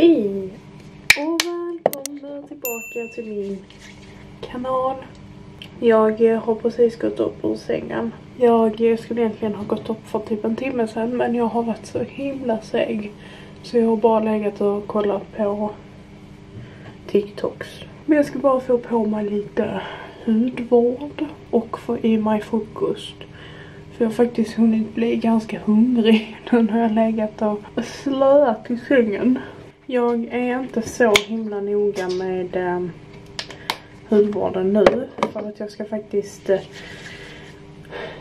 Hej och välkomna tillbaka till min kanal. Jag eh, har precis gått upp ur sängen. Jag eh, skulle egentligen ha gått upp för typ en timme sedan men jag har varit så himla seg. Så jag har bara legat och kollat på TikToks. Men jag ska bara få på mig lite hudvård och få i mig frukost. För jag har faktiskt hunnit bli ganska hungrig nu när jag legat och slöat i sängen. Jag är inte så himla noga med eh, hudvården nu. För att jag ska faktiskt eh,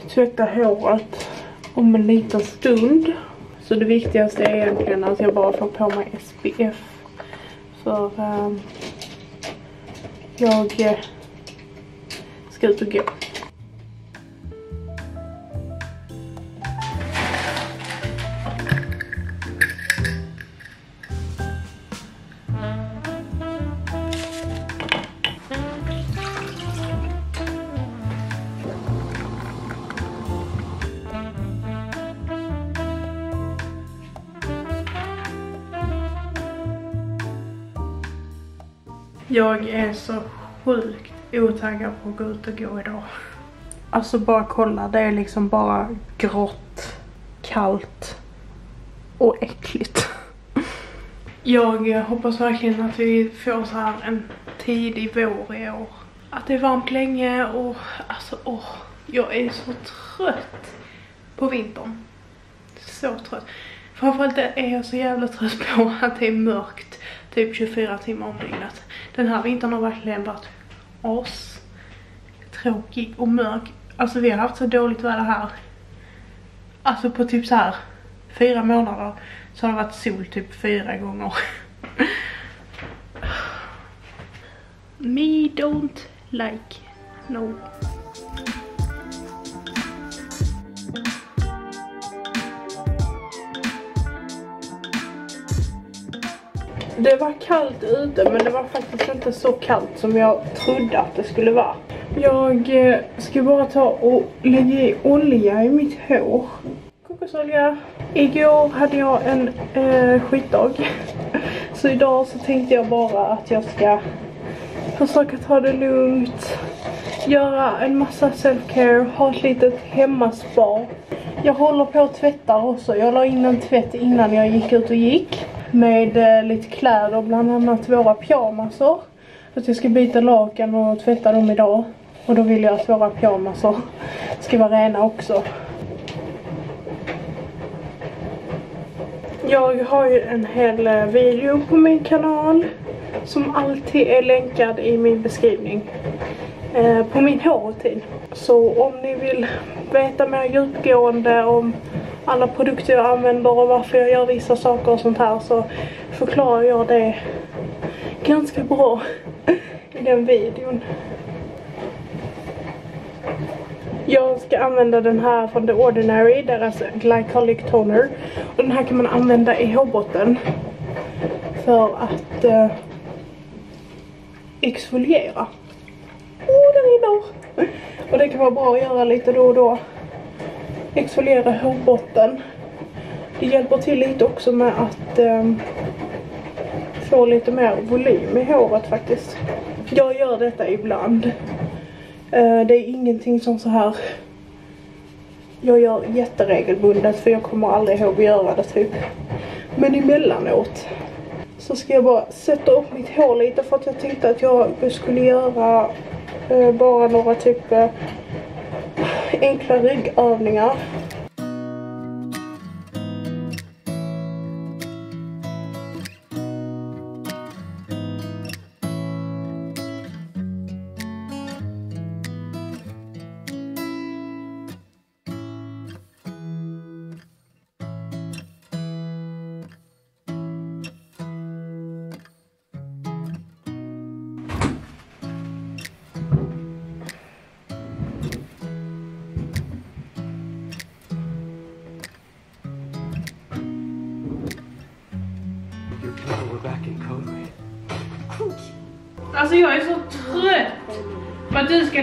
tvätta håret om en liten stund. Så det viktigaste är egentligen att jag bara får på mig SPF. För eh, jag eh, ska ut och gå. Jag är så sjukt otaggad på att gå ut och gå idag. Alltså bara kolla, det är liksom bara grått, kallt och äckligt. Jag hoppas verkligen att vi får så här en tidig vår i år. Att det är varmt länge och alltså åh, jag är så trött på vintern. Så trött. Framförallt är jag så jävla trött på att det är mörkt typ 24 timmar om dygnet. Den här vintern har verkligen varit as tråkig och mörk. Alltså vi har haft så dåligt väder här. Alltså på typ så här fyra månader så har det varit sol typ fyra gånger. Me don't like no. Det var kallt ute men det var faktiskt inte så kallt som jag trodde att det skulle vara. Jag eh, ska bara ta och lägga i olja i mitt hår. Kokosolja. Igår hade jag en eh, skitdag. Så idag så tänkte jag bara att jag ska försöka ta det lugnt. Göra en massa self-care, ha ett litet hemmaspa. Jag håller på att tvätta också. Jag la in en tvätt innan jag gick ut och gick med eh, lite kläder, bland annat våra pyjamasar För att jag ska byta lakan och tvätta dem idag. Och då vill jag att våra pyjamasar ska vara rena också. Jag har ju en hel eh, video på min kanal som alltid är länkad i min beskrivning eh, på min hårrutin. Så om ni vill veta mer djupgående om alla produkter jag använder och varför jag gör vissa saker och sånt här så förklarar jag det ganska bra i den videon. Jag ska använda den här från The Ordinary, deras Glycolic Toner. Och den här kan man använda i hårbotten för att uh, exfoliera. Åh, oh, den rinner! Och det kan vara bra att göra lite då och då exfoliera hårbotten. Det hjälper till lite också med att um, få lite mer volym i håret faktiskt. Jag gör detta ibland. Uh, det är ingenting som så här jag gör jätteregelbundet för jag kommer aldrig ihåg att göra det typ. Men emellanåt så ska jag bara sätta upp mitt hår lite för att jag tänkte att jag skulle göra eh, bara några typ eh, enkla ryggövningar.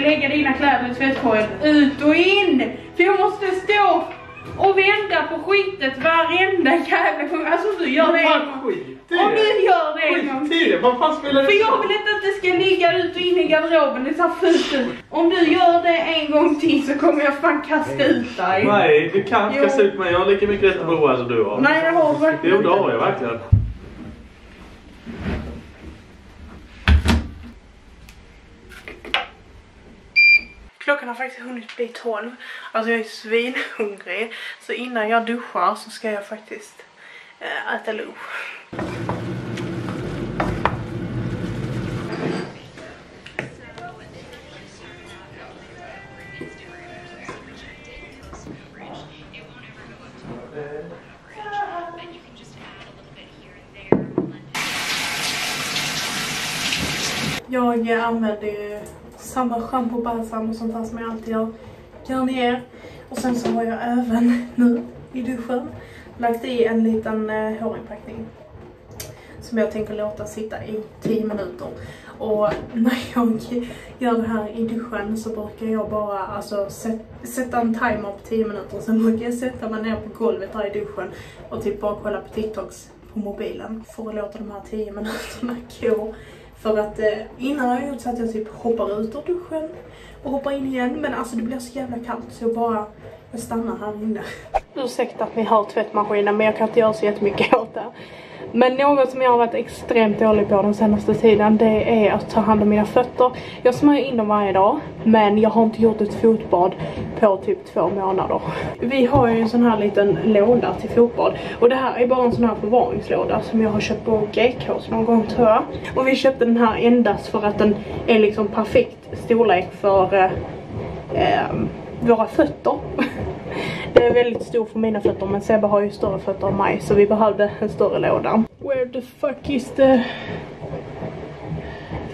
Lägga dina kläder i tvättkorgen ut och in. För jag måste stå och vända på skitet varenda jävla gång. Alltså du gör det en gång. Om du det? Vad fan spelar det För jag vill inte att det ska ligga ut och in i garderoben, det ser fult ut. Om du gör det en gång till så kommer jag fan kasta ut dig. Nej, du kan inte kasta ut mig. Jag har lika mycket rätt att bo här som du har. Nej det har du verkligen Jo, det har jag verkligen. Klockan har faktiskt hunnit bli 12. Alltså jag är svinhungrig. Så innan jag duschar så ska jag faktiskt äh, äta lunch. Jag använder ju samma schampo, balsam och sånt där som jag alltid gör. Garnier. Och sen så har jag även nu i duschen lagt i en liten eh, hårinpackning. Som jag tänker låta sitta i 10 minuter. Och när jag gör det här i duschen så brukar jag bara alltså, sätta en timer på 10 minuter. Sen brukar jag sätta mig ner på golvet här i duschen och typ bara kolla på TikToks på mobilen. För att låta de här 10 minuterna gå. För att eh, innan har jag gjort så att jag typ hoppar ut ur duschen och hoppar in igen. Men alltså det blir så jävla kallt så jag bara, jag stannar här inne. Ursäkta att ni hör tvättmaskinen men jag kan inte göra så jättemycket åt det. Men något som jag har varit extremt dålig på den senaste tiden det är att ta hand om mina fötter. Jag smörjer in dem varje dag men jag har inte gjort ett fotbad på typ två månader. Vi har ju en sån här liten låda till fotbad och det här är bara en sån här förvaringslåda som jag har köpt på Gekås någon gång tror jag. Och vi köpte den här endast för att den är liksom perfekt storlek för eh, eh, våra fötter. Det är väldigt stor för mina fötter men Sebbe har ju större fötter än mig så vi behövde en större låda. Where the fuck is the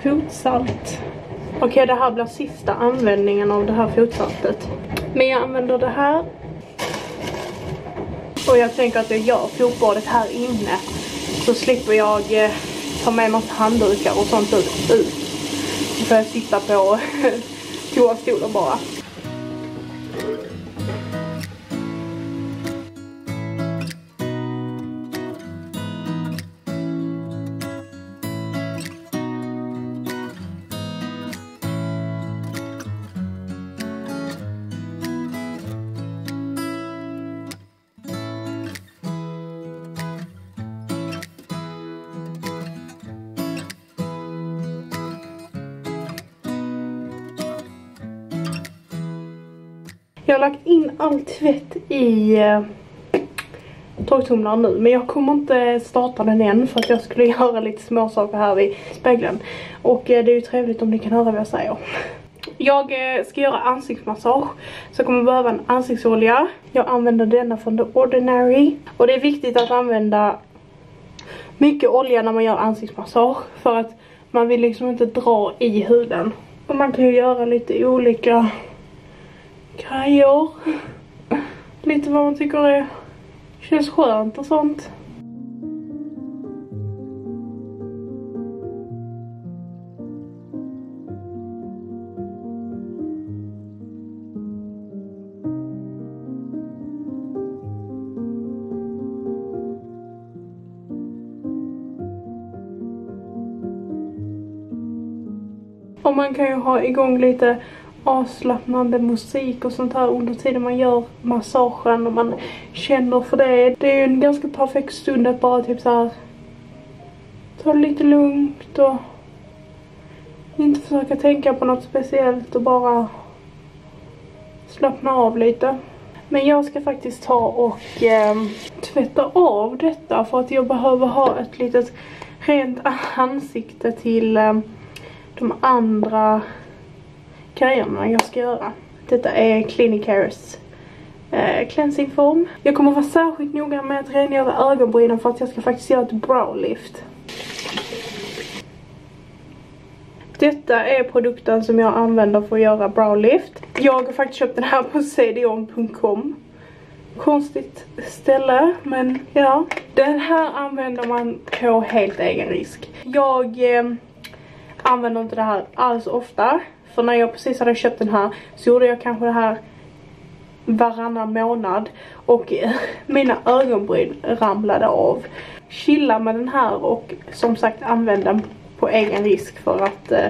fotsalt? Okej det här blir sista användningen av det här fotsaltet. Men jag använder det här. Och jag tänker att jag gör fotbadet här inne. Så slipper jag eh, ta med massa handdukar och sånt ut. ut. Så får jag sitta på toastolen bara. Jag har lagt in all tvätt i eh, torktumlaren nu. Men jag kommer inte starta den än för att jag skulle göra lite små saker här vid spegeln. Och eh, det är ju trevligt om ni kan höra vad jag säger. Jag eh, ska göra ansiktsmassage. Så jag kommer behöva en ansiktsolja. Jag använder denna från The Ordinary. Och det är viktigt att använda mycket olja när man gör ansiktsmassage. För att man vill liksom inte dra i huden. Och man kan ju göra lite olika grejer. Lite vad man tycker är känns skönt och sånt. Och man kan ju ha igång lite avslappnande musik och sånt här under tiden man gör massagen och man känner för det. Det är ju en ganska perfekt stund att bara typ så här ta det lite lugnt och inte försöka tänka på något speciellt och bara slappna av lite. Men jag ska faktiskt ta och eh, tvätta av detta för att jag behöver ha ett litet rent ansikte till eh, de andra grejerna jag ska göra. Detta är Clinicares eh, cleansing-form. Jag kommer vara särskilt noga med att rengöra ögonbrynen för att jag ska faktiskt göra ett brow lift. Detta är produkten som jag använder för att göra brow lift. Jag har faktiskt köpt den här på cdon.com. Konstigt ställe, men ja. Den här använder man på helt egen risk. Jag eh, använder inte det här alls ofta. För när jag precis hade köpt den här så gjorde jag kanske det här varannan månad. Och mina ögonbryn ramlade av. chilla med den här och som sagt använd den på egen risk för att eh,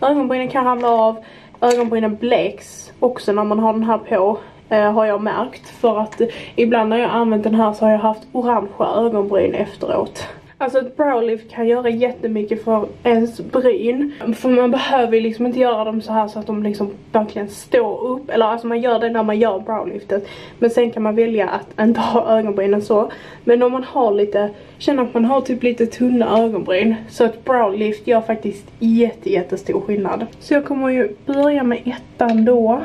ögonbrynen kan ramla av. Ögonbrynen bleks också när man har den här på. Eh, har jag märkt för att eh, ibland när jag använt den här så har jag haft orangea ögonbryn efteråt. Alltså ett browlift kan göra jättemycket för ens bryn. För man behöver liksom inte göra dem så här så att de liksom verkligen står upp. Eller alltså man gör det när man gör browliftet. Men sen kan man välja att inte ha ögonbrynen så. Men om man har lite, känner att man har typ lite tunna ögonbryn. Så ett browlift gör faktiskt jätte jättestor skillnad. Så jag kommer ju börja med ettan då.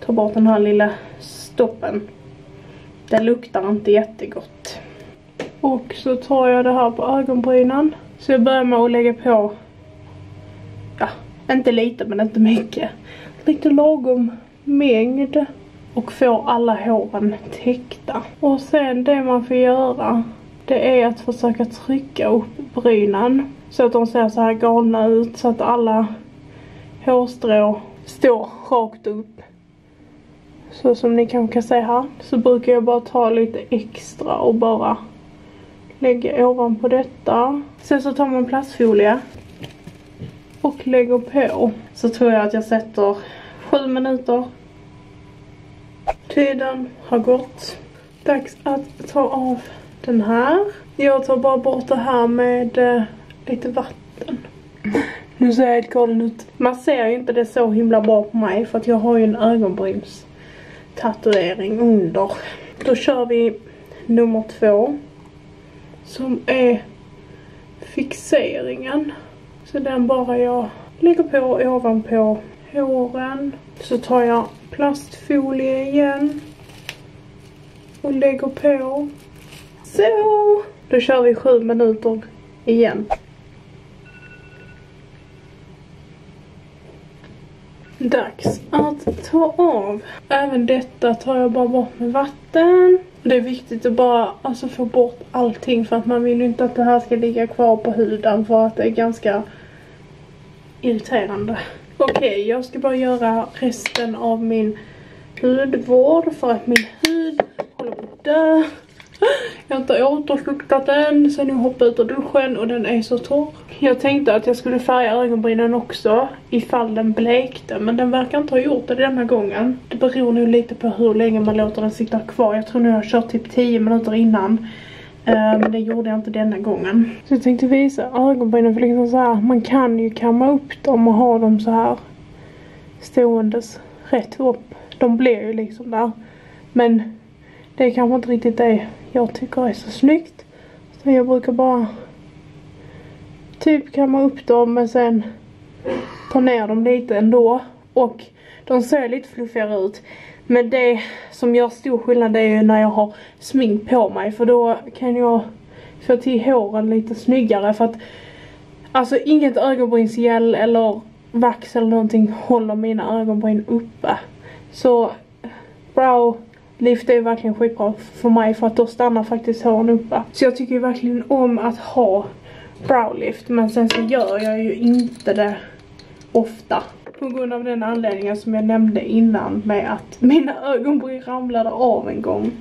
Ta bort den här lilla stoppen. Det luktar inte jättegott. Och så tar jag det här på ögonbrynen. Så jag börjar med att lägga på, ja, inte lite men inte mycket. Lite lagom mängd. Och få alla håren täckta. Och sen det man får göra, det är att försöka trycka upp brynen. Så att de ser så här galna ut, så att alla hårstrå står rakt upp. Så som ni kanske kan se här, så brukar jag bara ta lite extra och bara lägger ovanpå detta. Sen så tar man plastfolie och lägger på. Så tror jag att jag sätter sju minuter. Tiden har gått. Dags att ta av den här. Jag tar bara bort det här med eh, lite vatten. Nu ser jag helt galen ut. Man ser ju inte det så himla bra på mig för att jag har ju en ögonbryns tatuering under. Då kör vi nummer två som är fixeringen. Så den bara jag lägger på ovanpå håren. Så tar jag plastfolie igen. Och lägger på. Så! Då kör vi sju minuter igen. Dags att ta av. Även detta tar jag bara bort med vatten. Det är viktigt att bara alltså, få bort allting för att man vill ju inte att det här ska ligga kvar på huden för att det är ganska irriterande. Okej, okay, jag ska bara göra resten av min hudvård för att min hud håller på att dö. Jag har inte återfuktat den sen jag hoppade ut ur duschen och den är så torr. Jag tänkte att jag skulle färga ögonbrynen också ifall den blekte men den verkar inte ha gjort det denna gången. Det beror nog lite på hur länge man låter den sitta kvar. Jag tror nu jag har kört typ 10 minuter innan. Men det gjorde jag inte denna gången. Så jag tänkte visa ögonbrynen för liksom så här, man kan ju kamma upp dem och ha dem så här ståendes rätt upp. De blir ju liksom där. Men det är kanske inte riktigt det jag tycker är så snyggt. Så jag brukar bara typ kamma upp dem men sen ta ner dem lite ändå. Och de ser lite fluffigare ut. Men det som gör stor skillnad är ju när jag har smink på mig för då kan jag få till håren lite snyggare för att alltså inget ögonbrynsgel eller vax eller någonting håller mina ögonbryn uppe. Så brow Lift är verkligen skitbra för mig för att då stannar faktiskt håren uppe. Så jag tycker ju verkligen om att ha browlift men sen så gör jag ju inte det ofta. På grund av den anledningen som jag nämnde innan med att mina ögonbryn ramlade av en gång.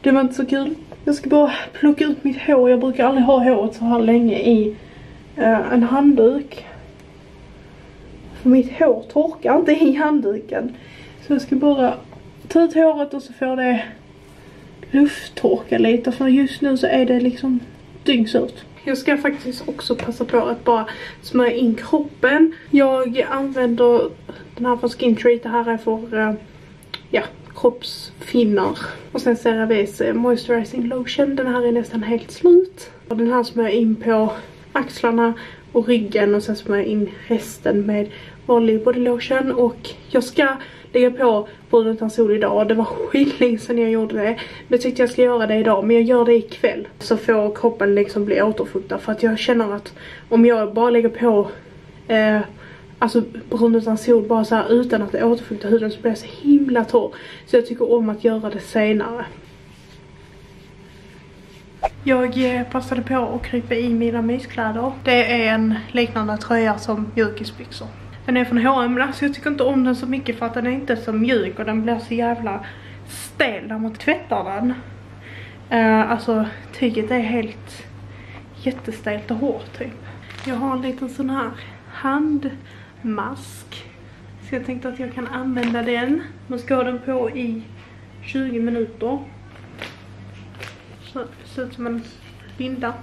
Det var inte så kul. Jag ska bara plocka ut mitt hår. Jag brukar aldrig ha håret så här länge i uh, en handduk. För mitt hår torkar inte i handduken. Så jag ska bara ta ut håret och så får det lufttorka lite för just nu så är det liksom dyngsurt. Jag ska faktiskt också passa på att bara smörja in kroppen. Jag använder den här från Skin Treat. Det här är för eh, ja, kroppsfinnar. Och sen CeraVes eh, Moisturizing Lotion. Den här är nästan helt slut. Och den här smörjer jag in på axlarna och ryggen och sen smörjer jag in resten med vanlig body lotion. Och jag ska lägga på brun utan sol idag. Det var skitlänge sedan jag gjorde det. Men jag tyckte jag ska göra det idag. Men jag gör det ikväll. Så får kroppen liksom bli återfuktad. För att jag känner att om jag bara lägger på eh, alltså brun utan sol bara så här, utan att det återfuktar huden så blir jag så himla torr. Så jag tycker om att göra det senare. Jag eh, passade på att krypa i mina myskläder. Det är en liknande tröja som mjukisbyxor. Den är från H&M så jag tycker inte om den så mycket för att den är inte så mjuk och den blir så jävla stel när man tvättar den. Uh, alltså tyget är helt jättestelt och hårt typ. Jag har en liten sån här handmask. Så jag tänkte att jag kan använda den. Man ska ha den på i 20 minuter. Så ser ut som en linda.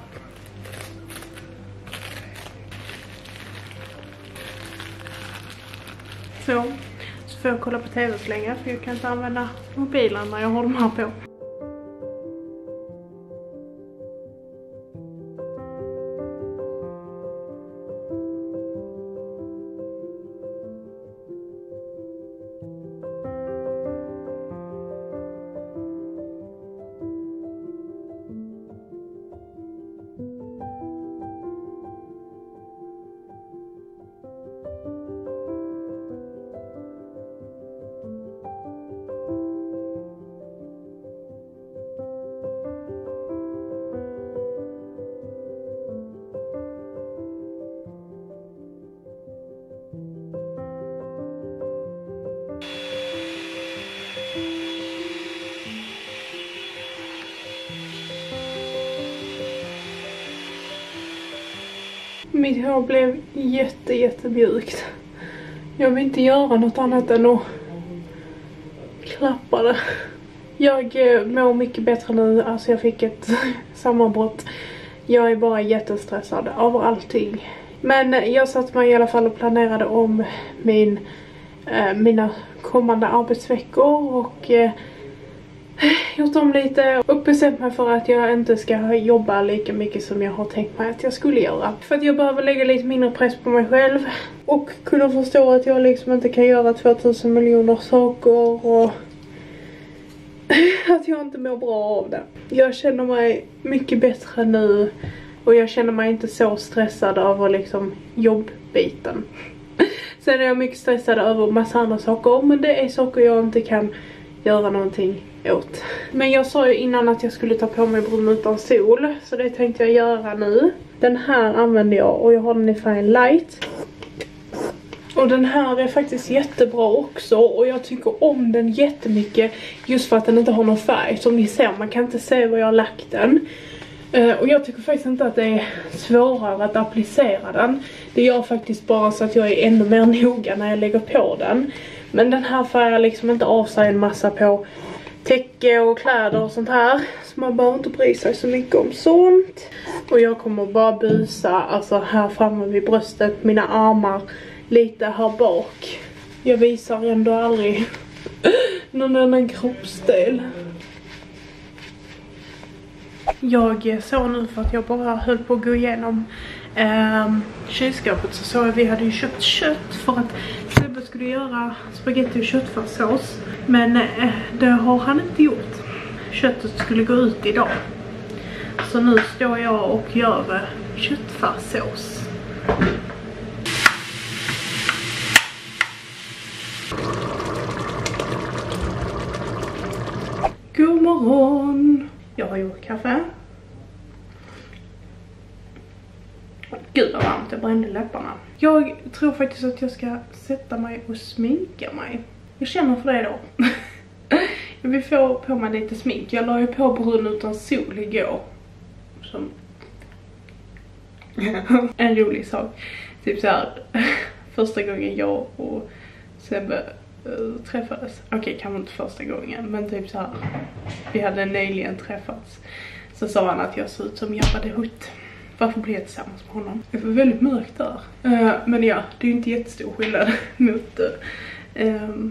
Så. Så får jag kolla på tv så länge för jag kan inte använda mobilen när jag har de här på. Mitt hår blev jätte jättemjukt. Jag vill inte göra något annat än att klappa det. Jag eh, mår mycket bättre nu, alltså jag fick ett sammanbrott. Jag är bara jättestressad över allting. Men eh, jag satte mig i alla fall och planerade om min, eh, mina kommande arbetsveckor och eh, gjort om lite och bestämt mig för att jag inte ska jobba lika mycket som jag har tänkt mig att jag skulle göra. För att jag behöver lägga lite mindre press på mig själv och kunna förstå att jag liksom inte kan göra 2000 miljoner saker och att jag inte mår bra av det. Jag känner mig mycket bättre nu och jag känner mig inte så stressad över liksom jobbbiten. Sen är jag mycket stressad över massa andra saker men det är saker jag inte kan göra någonting åt. Men jag sa ju innan att jag skulle ta på mig brun utan sol. Så det tänkte jag göra nu. Den här använder jag och jag har den i färgen light. Och den här är faktiskt jättebra också och jag tycker om den jättemycket just för att den inte har någon färg. Som ni ser, man kan inte se var jag har lagt den. Eh, och jag tycker faktiskt inte att det är svårare att applicera den. Det gör faktiskt bara så att jag är ännu mer noga när jag lägger på den. Men den här färgar liksom inte av sig en massa på täcke och kläder och sånt här. Så man behöver inte bry sig så mycket om sånt. Och jag kommer bara busa, alltså här framme vid bröstet, mina armar lite här bak. Jag visar ändå aldrig någon annan kroppsdel. Jag såg nu för att jag bara höll på att gå igenom eh, kylskåpet så såg jag att vi hade ju köpt kött för att Sebbe skulle göra spaghetti och köttfärssås. Men eh, det har han inte gjort. Köttet skulle gå ut idag. Så nu står jag och gör eh, köttfärssås. God morgon! Jag har gjort kaffe. Gud jag brände läpparna. Jag tror faktiskt att jag ska sätta mig och sminka mig. Jag känner för det då. jag vill få på mig lite smink. Jag la ju på brun utan sol igår. Som en rolig sak. Typ så här, första gången jag och Sebbe uh, träffades. Okej, okay, kanske inte första gången, men typ så här. Vi hade nyligen träffats. Så sa han att jag såg ut som Jabba the Hutt. Varför blir jag tillsammans med honom? Det var väldigt mörkt där. Uh, men ja, det är ju inte jättestor skillnad mot uh,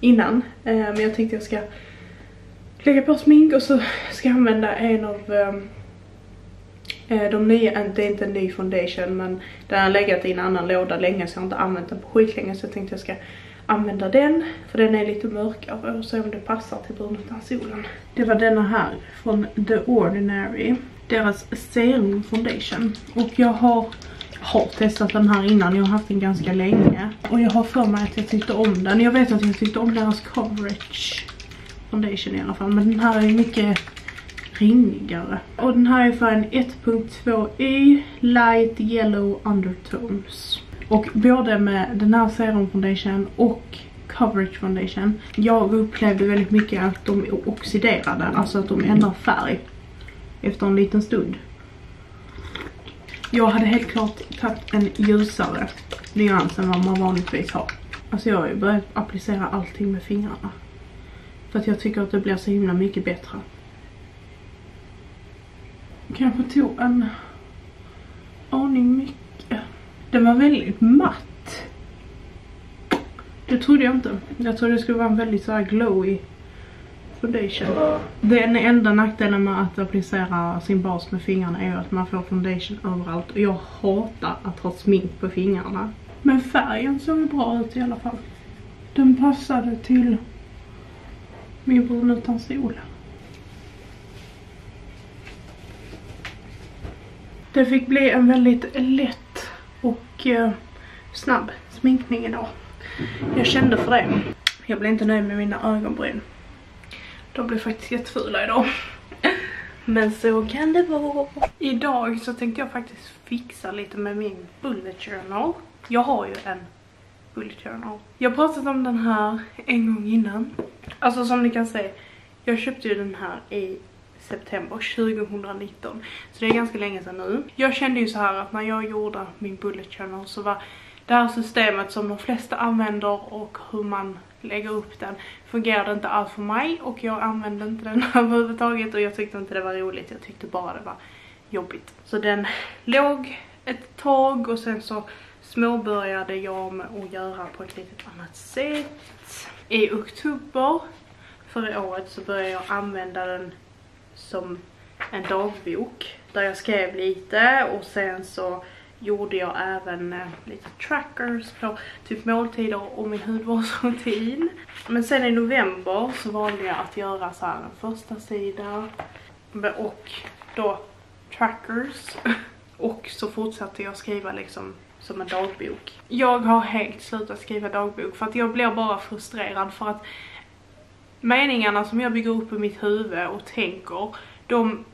innan. Uh, men jag tänkte jag ska lägga på smink och så ska jag använda en av ehm, eh, de nya, det är inte en ny foundation men den har legat i en annan låda länge så jag har inte använt den på skitlänge så jag tänkte jag ska använda den för den är lite mörkare och se om det passar till brun utan solen. Det var denna här från The Ordinary deras serum foundation. Och jag har, har testat den här innan, jag har haft den ganska länge. Och jag har för mig att jag tyckte om den. Jag vet att jag tyckte om deras coverage foundation i alla fall. Men den här är mycket ringigare. Och den här är färgen 1.2y Light Yellow Undertones. Och både med den här serum foundation och coverage foundation. Jag upplevde väldigt mycket att de oxiderade, alltså att de ändrar färg efter en liten stund. Jag hade helt klart tagit en ljusare nyans än vad man vanligtvis har. Alltså jag har ju börjat applicera allting med fingrarna. För att jag tycker att det blir så himla mycket bättre. Kanske tog en aning mycket. Den var väldigt matt. Det trodde jag inte. Jag trodde det skulle vara en väldigt så här glowy foundation. Den enda nackdelen med att applicera sin bas med fingrarna är att man får foundation överallt. Och jag hatar att ha smink på fingrarna. Men färgen såg ju bra ut i alla fall. Den passade till min brun utan sol. Det fick bli en väldigt lätt och eh, snabb sminkning idag. Jag kände för det. Jag blev inte nöjd med mina ögonbryn. De blev faktiskt jättefula idag. Men så kan det vara. Idag så tänkte jag faktiskt fixa lite med min bullet journal. Jag har ju en bullet journal. Jag har pratat om den här en gång innan. Alltså som ni kan se, jag köpte ju den här i september 2019. Så det är ganska länge sedan nu. Jag kände ju så här att när jag gjorde min bullet journal så var det här systemet som de flesta använder och hur man lägger upp den fungerade inte alls för mig och jag använde inte den överhuvudtaget och jag tyckte inte det var roligt. Jag tyckte bara det var jobbigt. Så den låg ett tag och sen så småbörjade jag med att göra på ett litet annat sätt. I oktober förra året så började jag använda den som en dagbok där jag skrev lite och sen så gjorde jag även eh, lite trackers på typ måltider och min hudvårdsrutin. Men sen i november så valde jag att göra så här en första sida och då trackers och så fortsatte jag skriva liksom som en dagbok. Jag har helt slutat skriva dagbok för att jag blir bara frustrerad för att meningarna som jag bygger upp i mitt huvud och tänker, de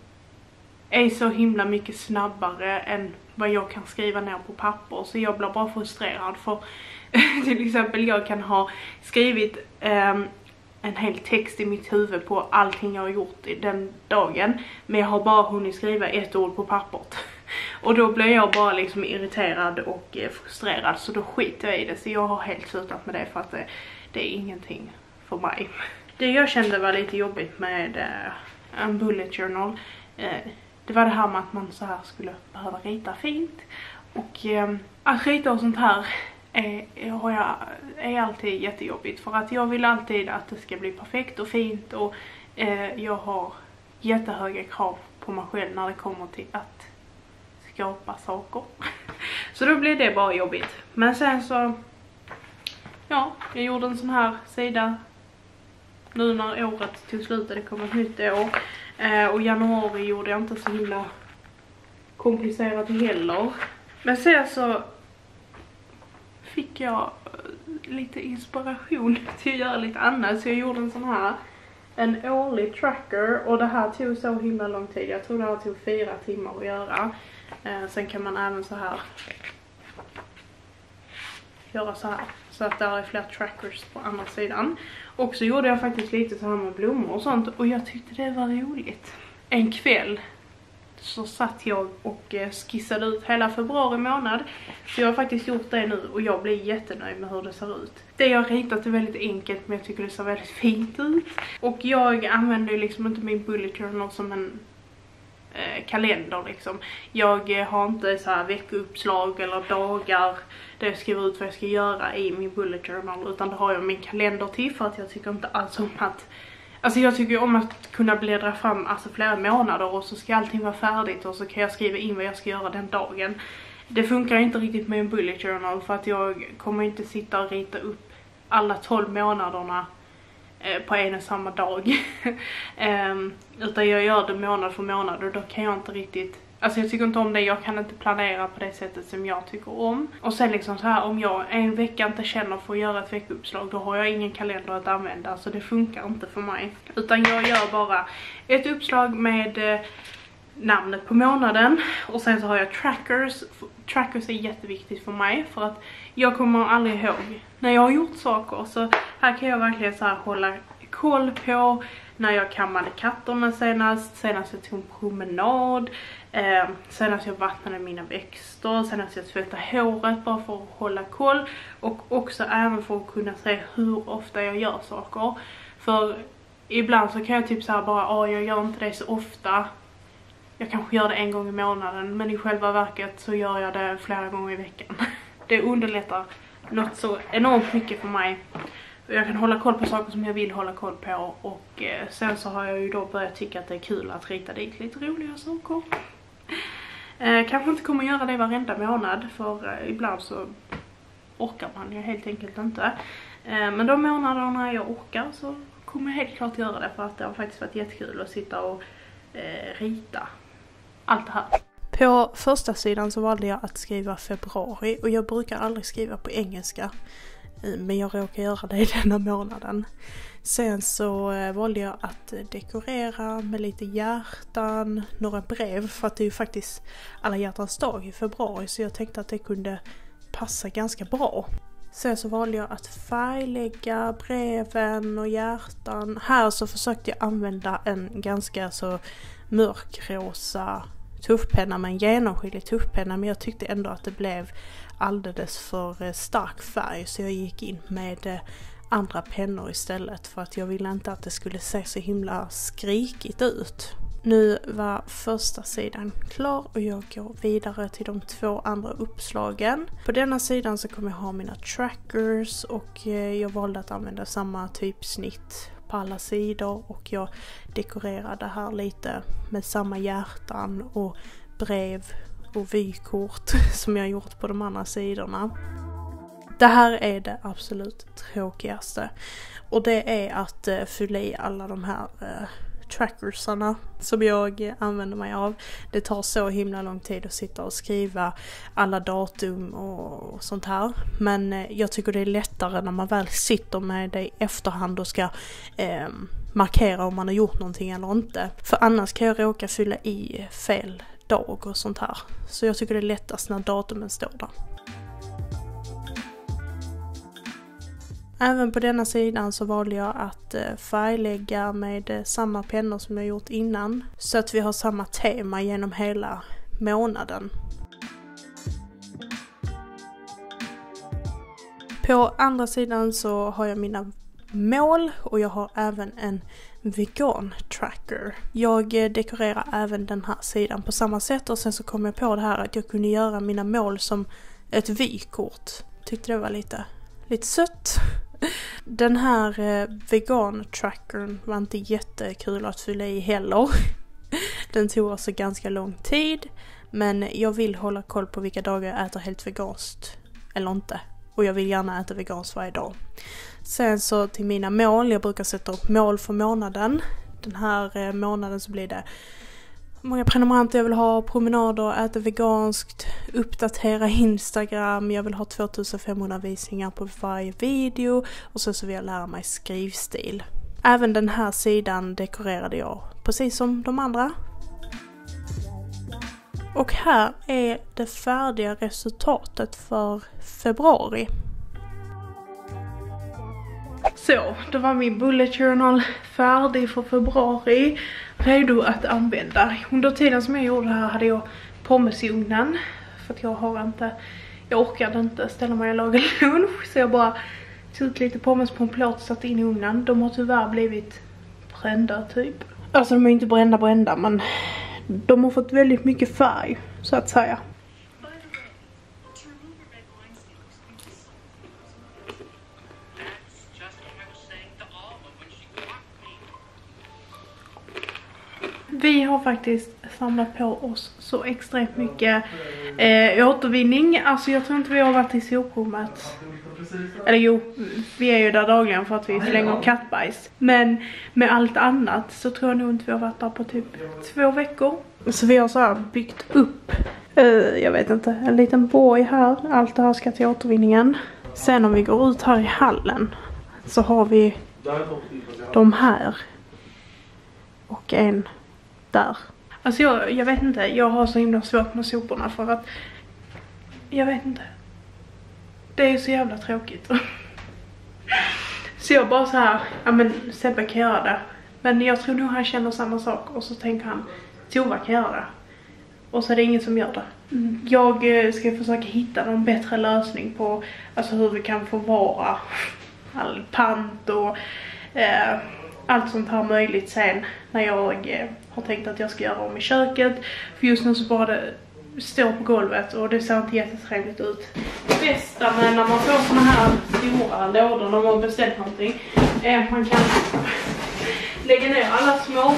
är så himla mycket snabbare än vad jag kan skriva ner på papper. Så jag blir bara frustrerad för till exempel jag kan ha skrivit um, en hel text i mitt huvud på allting jag har gjort i den dagen men jag har bara hunnit skriva ett ord på pappret. Och då blir jag bara liksom irriterad och eh, frustrerad så då skiter jag i det. Så jag har helt slutat med det för att det, det är ingenting för mig. Det jag kände var lite jobbigt med eh, en bullet journal eh, det var det här med att man så här skulle behöva rita fint. Och eh, att rita och sånt här är, har jag, är alltid jättejobbigt. För att jag vill alltid att det ska bli perfekt och fint. Och eh, jag har jättehöga krav på mig själv när det kommer till att skapa saker. Så då blir det bara jobbigt. Men sen så, ja, jag gjorde en sån här sida nu när året tog slut och det kom ett nytt år. Eh, och januari gjorde jag inte så himla komplicerat heller. Men sen så fick jag eh, lite inspiration till att göra lite annat. Så jag gjorde en sån här. En årlig tracker och det här tog så himla lång tid. Jag tror det här tog fyra timmar att göra. Eh, sen kan man även så här göra så här. Så att det är fler trackers på andra sidan. Och så gjorde jag faktiskt lite så här med blommor och sånt och jag tyckte det var roligt. En kväll så satt jag och eh, skissade ut hela februari månad. Så jag har faktiskt gjort det nu och jag blir jättenöjd med hur det ser ut. Det jag har ritat är väldigt enkelt men jag tycker det ser väldigt fint ut. Och jag använder ju liksom inte min bullet journal som en Eh, kalender liksom. Jag eh, har inte så här veckouppslag eller dagar där jag skriver ut vad jag ska göra i min bullet journal utan det har jag min kalender till för att jag tycker inte alls om att Alltså jag tycker om att kunna bläddra fram alltså flera månader och så ska allting vara färdigt och så kan jag skriva in vad jag ska göra den dagen. Det funkar inte riktigt med en bullet journal för att jag kommer inte sitta och rita upp alla 12 månaderna eh, Eh, på en och samma dag. um, utan jag gör det månad för månad och då kan jag inte riktigt Alltså jag tycker inte om det, jag kan inte planera på det sättet som jag tycker om. Och sen liksom så här om jag en vecka inte känner för att göra ett veckouppslag då har jag ingen kalender att använda så det funkar inte för mig. Utan jag gör bara ett uppslag med eh, namnet på månaden och sen så har jag trackers. Trackers är jätteviktigt för mig för att jag kommer aldrig ihåg när jag har gjort saker så här kan jag verkligen så här hålla koll på när jag kammade katterna senast, senast jag tog en promenad, eh, senast jag vattnade mina växter, senast jag tvättade håret bara för att hålla koll och också även för att kunna se hur ofta jag gör saker. För ibland så kan jag typ såhär bara, ja jag gör inte det så ofta. Jag kanske gör det en gång i månaden men i själva verket så gör jag det flera gånger i veckan. Det underlättar något så enormt mycket för mig. Jag kan hålla koll på saker som jag vill hålla koll på och eh, sen så har jag ju då börjat tycka att det är kul att rita dit lite roliga saker. Eh, kanske inte kommer göra det varenda månad för eh, ibland så orkar man ju helt enkelt inte. Eh, men de månaderna jag orkar så kommer jag helt klart göra det för att det har faktiskt varit jättekul att sitta och rita allt det här. På första sidan så valde jag att skriva februari och jag brukar aldrig skriva på engelska. Eh, men jag råkar göra det denna månaden. Sen så eh, valde jag att eh, dekorera med lite hjärtan, några brev för att det är ju faktiskt alla hjärtans dag i februari så jag tänkte att det kunde passa ganska bra. Sen så valde jag att färglägga breven och hjärtan. Här så försökte jag använda en ganska så mörkrosa tuschpenna med en genomskinlig tuschpenna men jag tyckte ändå att det blev alldeles för eh, stark färg så jag gick in med eh, andra pennor istället för att jag ville inte att det skulle se så himla skrikigt ut. Nu var första sidan klar och jag går vidare till de två andra uppslagen. På denna sidan så kommer jag ha mina trackers och eh, jag valde att använda samma typsnitt på alla sidor och jag dekorerade här lite med samma hjärtan och brev och vykort som jag gjort på de andra sidorna. Det här är det absolut tråkigaste och det är att eh, fylla i alla de här eh, trackersarna som jag använder mig av. Det tar så himla lång tid att sitta och skriva alla datum och, sånt här. Men eh, jag tycker det är lättare när man väl sitter med det i efterhand och ska eh, markera om man har gjort någonting eller inte. För annars kan jag råka fylla i fel dag och sånt här. Så jag tycker det är lättast när datumen står där. Även på denna sidan så valde jag att eh, färglägga med eh, samma pennor som jag gjort innan. Så att vi har samma tema genom hela månaden. På andra sidan så har jag mina mål och jag har även en vegan tracker. Jag eh, dekorerar även den här sidan på samma sätt och sen så kom jag på det här att jag kunde göra mina mål som ett vykort. Tyckte det var lite, lite sött. Den här eh, vegan-trackern var inte jättekul att fylla i heller. Den tog alltså ganska lång tid. Men jag vill hålla koll på vilka dagar jag äter helt veganskt eller inte. Och jag vill gärna äta veganskt varje dag. Sen så till mina mål, jag brukar sätta upp mål för månaden. Den här eh, månaden så blir det många prenumeranter jag vill ha, promenader, äta veganskt, uppdatera Instagram, jag vill ha 2500 visningar på varje video och sen så vill jag lära mig skrivstil. Även den här sidan dekorerade jag precis som de andra. Och här är det färdiga resultatet för februari. Så, då var min bullet journal färdig för februari redo att använda. Under tiden som jag gjorde det här hade jag pommes i ugnen. För att jag har inte, jag orkade inte ställa mig och laga lunch. Så jag bara tog ut lite pommes på en plåt och satte in i ugnen. De har tyvärr blivit brända typ. Alltså de är inte brända brända men de har fått väldigt mycket färg så att säga. Vi har faktiskt samlat på oss så extremt mycket eh, återvinning. Alltså jag tror inte vi har varit i soprummet. Eller jo, vi är ju där dagligen för att vi slänger kattbajs. Men med allt annat så tror jag nog inte vi har varit där på typ två veckor. Så vi har så här byggt upp, eh, jag vet inte, en liten borg här. Allt det här ska till återvinningen. Sen om vi går ut här i hallen så har vi de här. Och en där. Alltså jag, jag vet inte, jag har så himla svårt med soporna för att jag vet inte. Det är så jävla tråkigt. så jag bara så här, ja men Sebbe kan göra det. Men jag tror nog han känner samma sak och så tänker han Tova kan göra det. Och så är det ingen som gör det. Jag eh, ska försöka hitta någon bättre lösning på alltså hur vi kan förvara all pant och eh, allt sånt här möjligt sen när jag eh, har tänkt att jag ska göra om i köket. För just nu så bara det står på golvet och det ser inte jättetrevligt ut. Det bästa med när man får såna här stora lådor när man beställt någonting är att man kan lägga ner alla små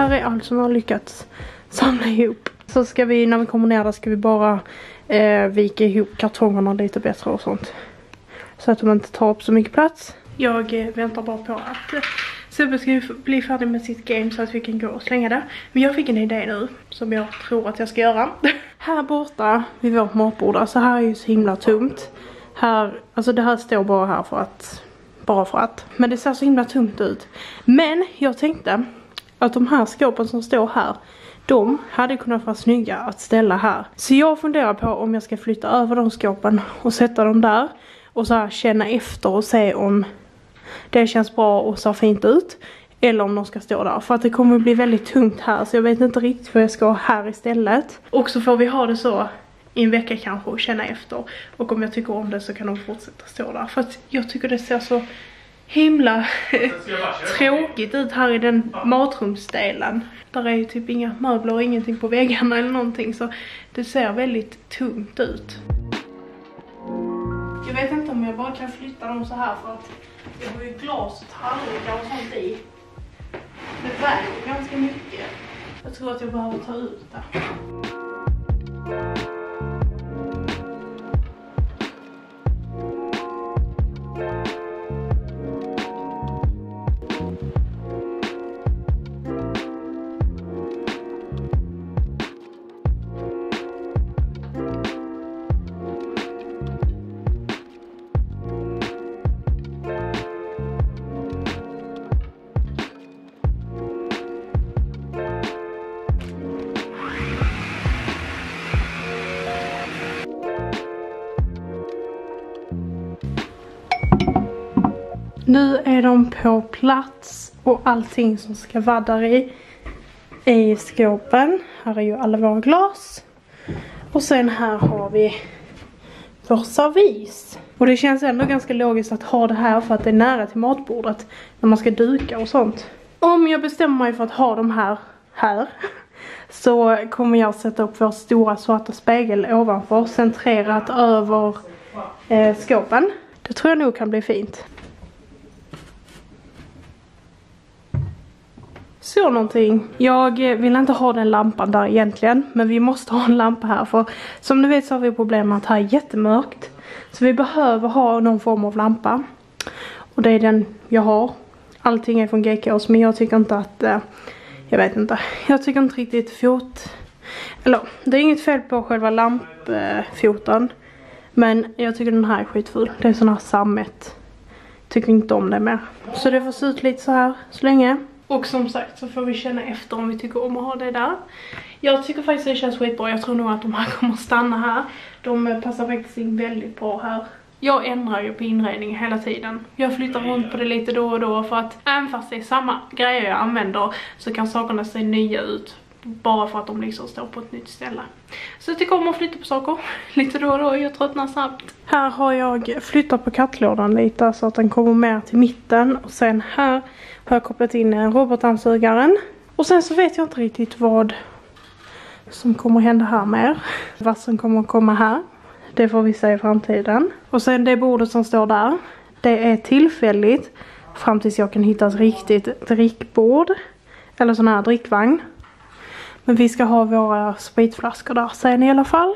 Här är allt som har lyckats samla ihop. Så ska vi, när vi kommer ner där ska vi bara eh, vika ihop kartongerna lite bättre och sånt. Så att de inte tar upp så mycket plats. Jag eh, väntar bara på att eh, Sebbe ska bli färdig med sitt game så att vi kan gå och slänga det. Men jag fick en idé nu som jag tror att jag ska göra. här borta vid vårt matbord, alltså här är ju så himla tomt. Här, alltså det här står bara här för att, bara för att. Men det ser så himla tomt ut. Men jag tänkte att de här skåpen som står här, de hade kunnat vara snygga att ställa här. Så jag funderar på om jag ska flytta över de skåpen och sätta dem där. Och så här känna efter och se om det känns bra och ser fint ut. Eller om de ska stå där. För att det kommer bli väldigt tungt här så jag vet inte riktigt vad jag ska ha här istället. Och så får vi ha det så i en vecka kanske och känna efter. Och om jag tycker om det så kan de fortsätta stå där. För att jag tycker det ser så himla tråkigt ut här i den matrumsdelen. Där är ju typ inga möbler och ingenting på väggarna eller någonting så det ser väldigt tungt ut. Jag vet inte om jag bara kan flytta dem så här för att jag har ju glas och tallrikar och sånt i. Det väger ganska mycket. Jag tror att jag behöver ta ut det. Nu är de på plats och allting som ska vara där i i skåpen. Här är ju alla våra glas. Och sen här har vi vår servis. Och det känns ändå ganska logiskt att ha det här för att det är nära till matbordet när man ska duka och sånt. Om jag bestämmer mig för att ha de här här så kommer jag sätta upp vår stora svarta spegel ovanför centrerat över eh, skåpen. Det tror jag nog kan bli fint. Så någonting. Jag eh, vill inte ha den lampan där egentligen. Men vi måste ha en lampa här för som ni vet så har vi problem med att här är jättemörkt. Så vi behöver ha någon form av lampa. Och det är den jag har. Allting är från GKs men jag tycker inte att, eh, jag vet inte. Jag tycker inte riktigt fot, eller det är inget fel på själva lampfoten. Eh, men jag tycker den här är skitful. Det är sån här sammet. Tycker inte om det mer. Så det får se ut lite så här så länge. Och som sagt så får vi känna efter om vi tycker om att ha det där. Jag tycker faktiskt det känns skitbra. Jag tror nog att de här kommer stanna här. De passar faktiskt in väldigt bra här. Jag ändrar ju på inredning hela tiden. Jag flyttar runt på det lite då och då för att även fast det är samma grejer jag använder så kan sakerna se nya ut. Bara för att de liksom står på ett nytt ställe. Så jag tycker om att flytta på saker lite då och då. Jag tröttnar snabbt. Här har jag flyttat på kattlådan lite så att den kommer mer till mitten. Och sen här har jag kopplat in robotdammsugaren. Och sen så vet jag inte riktigt vad som kommer hända här mer. Vad som kommer komma här. Det får vi se i framtiden. Och sen det bordet som står där. Det är tillfälligt fram tills jag kan hitta ett riktigt drickbord. Eller sån här drickvagn. Men vi ska ha våra spritflaskor där sen i alla fall.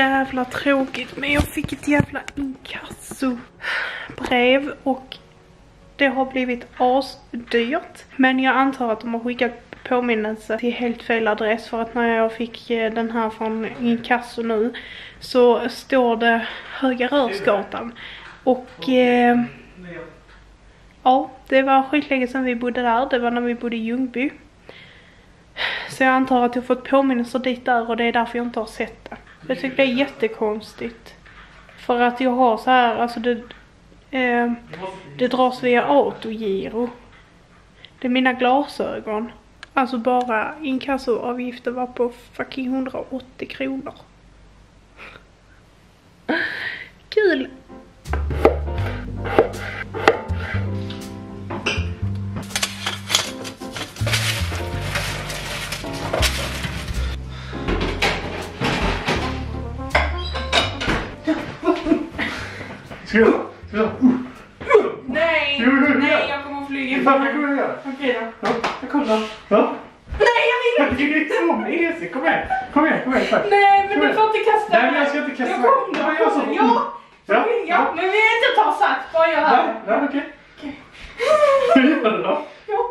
Jävla tråkigt men jag fick ett jävla inkassobrev och det har blivit asdyrt. Men jag antar att de har skickat påminnelse till helt fel adress för att när jag fick eh, den här från inkasso nu så står det Höga Rörsgatan. Och eh, ja, det var skitlänge sedan vi bodde där. Det var när vi bodde i Ljungby. Så jag antar att jag fått påminnelser dit där och det är därför jag inte har sett det. Jag tycker det är jättekonstigt. För att jag har så här, alltså det, eh, det dras via autogiro. Det är mina glasögon. Alltså bara inkassoavgiften var på fucking 180 kronor. Kul! Ska jag? Ska jag? Nej! Nej, jag kommer att flyga. Fan, det kommer jag göra. Okej då. Ja. Jag kommer. Ja. Nej, jag vill inte! Det är så mesigt. Kom igen. Kom igen, kom igen. Nej, men du får inte kasta Nej, men jag ska inte kasta Jag mig. kommer, Ja, jag jag sa- kommer. Ja! Ja. Ja, men vi vill inte ta sats, bara gör Ja, här. ja, okej. Hur gjorde du då? Ja.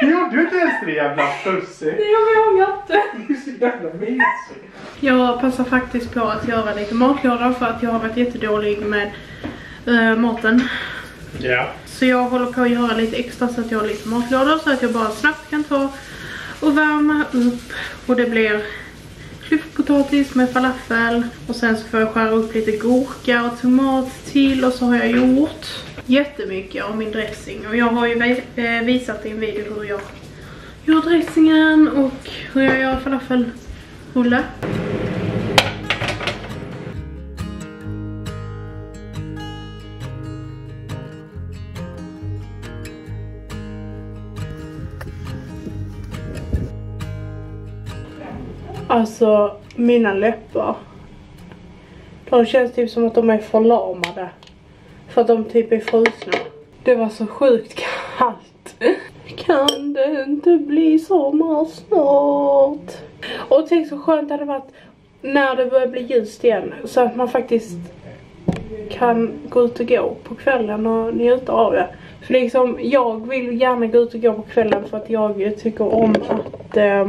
Gjorde du inte ens det jävla pussy. Gör jag inte. Du är så jävla mesig. Jag passar faktiskt på att göra lite matlådor för att jag har varit jättedålig med äh, maten. Ja. Så jag håller på att göra lite extra så att jag har lite matlådor så att jag bara snabbt kan ta och värma upp. Och det blir klyftpotatis med falafel. Och sen så får jag skära upp lite gurka och tomat till. Och så har jag gjort jättemycket av min dressing. Och jag har ju eh, visat i en video hur jag gör dressingen och hur jag gör falafelrulle. Alltså, mina läppar. De känns typ som att de är förlamade. För att de typ är frusna. Det var så sjukt kallt. Kan det inte bli sommar snart? Och tänk så skönt det hade varit när det börjar bli ljust igen. Så att man faktiskt kan gå ut och gå på kvällen och njuta av det. För liksom, jag vill gärna gå ut och gå på kvällen för att jag tycker om att eh,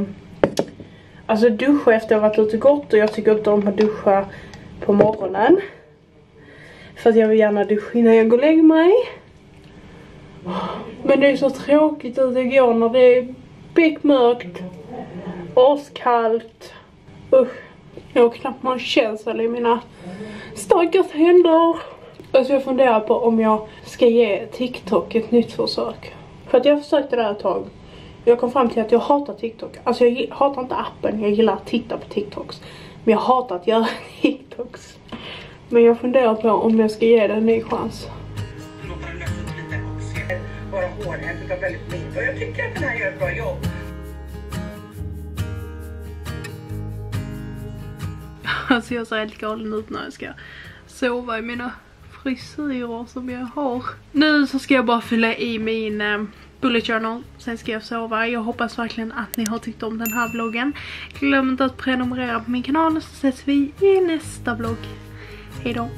Alltså duscha efter att ha varit ute och gått och jag tycker inte om att duscha på morgonen. För att jag vill gärna duscha innan jag går och lägger mig. Men det är så tråkigt att det går när det är beckmörkt. Askallt. Usch. Jag har knappt någon känsla i mina stackars händer. Alltså jag funderar på om jag ska ge TikTok ett nytt försök. För att jag försökte det här ett tag. Jag kom fram till att jag hatar TikTok. Alltså jag hatar inte appen, jag gillar att titta på TikToks. Men jag hatar att göra TikToks. Men jag funderar på om jag ska ge det en ny chans. Då kan du nästan lite också vara hårdhänt utan väldigt mild. Och jag tycker att den här gör ett bra jobb. Alltså jag ser helt galen ut när jag ska sova i mina frisyrer som jag har. Nu så ska jag bara fylla i min eh, bullet journal. Sen ska jag sova. Jag hoppas verkligen att ni har tyckt om den här vloggen. Glöm inte att prenumerera på min kanal så ses vi i nästa vlogg. Hej då!